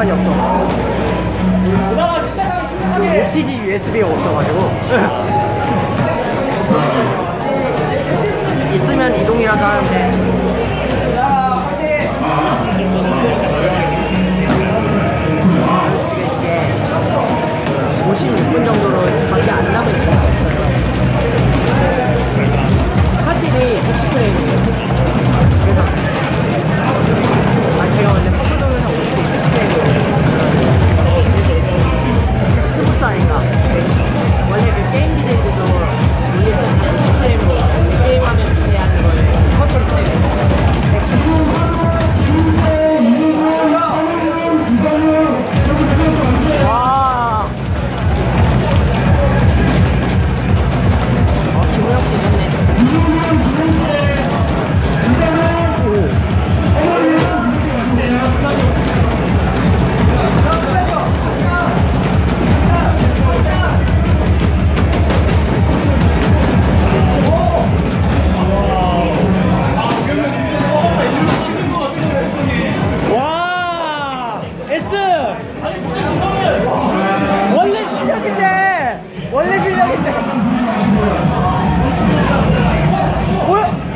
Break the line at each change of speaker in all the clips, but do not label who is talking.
시간이 없어. 그나마 진짜 하기 심각하게. OTG USB가 없어가지고. 있으면 이동이라도 하는데. 지금 이게 56분 정도로 밖에 안 남은 시간 나이스! 원래 실력인데! 원래 실력인데!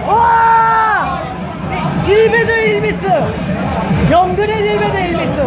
와! 1배드 1미스! 영근의 1배드 1미스!